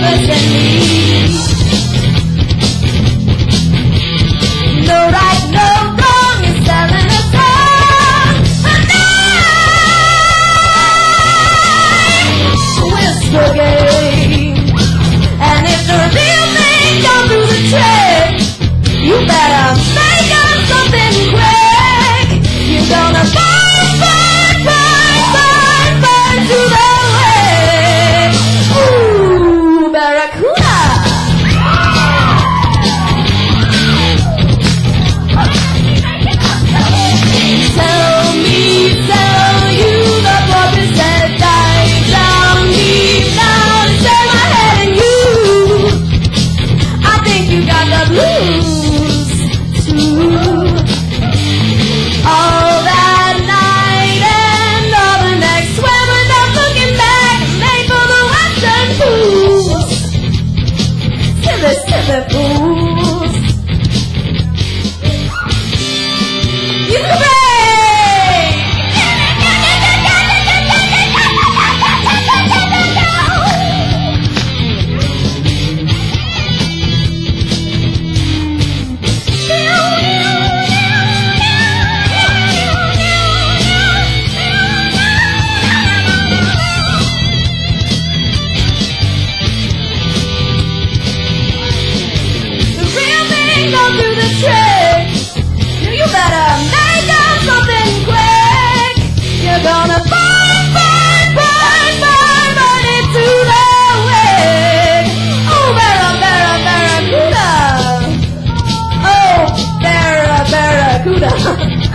lovers and me. You got the blues Ha ha ha!